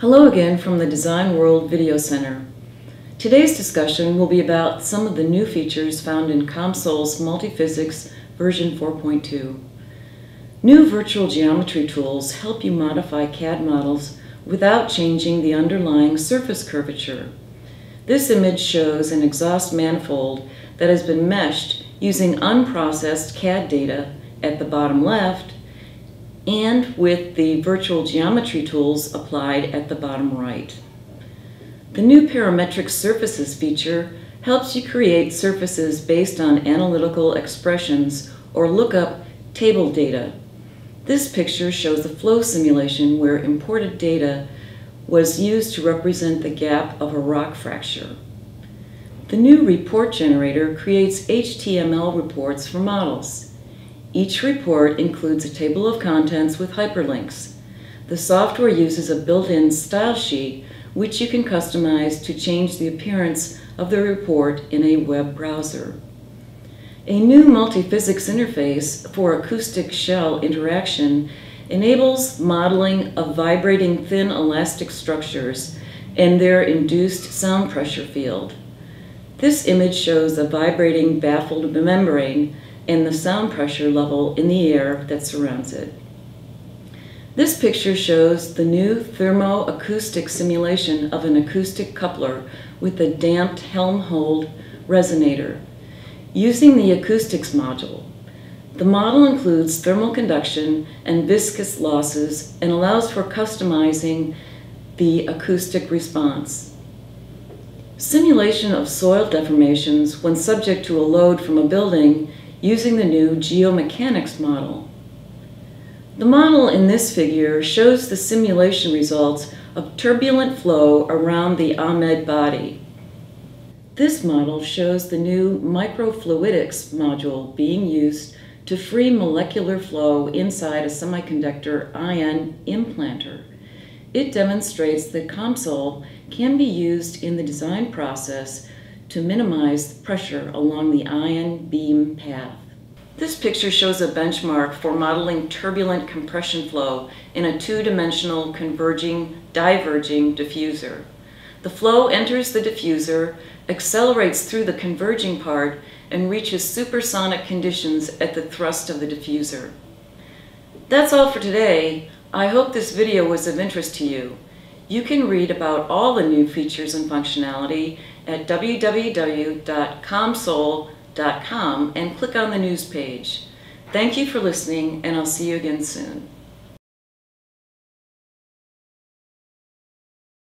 Hello again from the Design World Video Center. Today's discussion will be about some of the new features found in COMSOL's Multiphysics version 4.2. New virtual geometry tools help you modify CAD models without changing the underlying surface curvature. This image shows an exhaust manifold that has been meshed using unprocessed CAD data at the bottom left and with the virtual geometry tools applied at the bottom right. The new parametric surfaces feature helps you create surfaces based on analytical expressions or look up table data. This picture shows a flow simulation where imported data was used to represent the gap of a rock fracture. The new report generator creates HTML reports for models. Each report includes a table of contents with hyperlinks. The software uses a built-in style sheet which you can customize to change the appearance of the report in a web browser. A new multi-physics interface for acoustic shell interaction enables modeling of vibrating thin elastic structures and their induced sound pressure field. This image shows a vibrating baffled membrane and the sound pressure level in the air that surrounds it. This picture shows the new thermoacoustic simulation of an acoustic coupler with a damped Helmholtz resonator. Using the acoustics module, the model includes thermal conduction and viscous losses and allows for customizing the acoustic response. Simulation of soil deformations when subject to a load from a building using the new geomechanics model. The model in this figure shows the simulation results of turbulent flow around the Ahmed body. This model shows the new microfluidics module being used to free molecular flow inside a semiconductor ion implanter. It demonstrates that COMSOL can be used in the design process to minimize pressure along the ion beam path. This picture shows a benchmark for modeling turbulent compression flow in a two-dimensional converging, diverging diffuser. The flow enters the diffuser, accelerates through the converging part, and reaches supersonic conditions at the thrust of the diffuser. That's all for today. I hope this video was of interest to you. You can read about all the new features and functionality at www.comsol.com and click on the news page. Thank you for listening, and I'll see you again soon.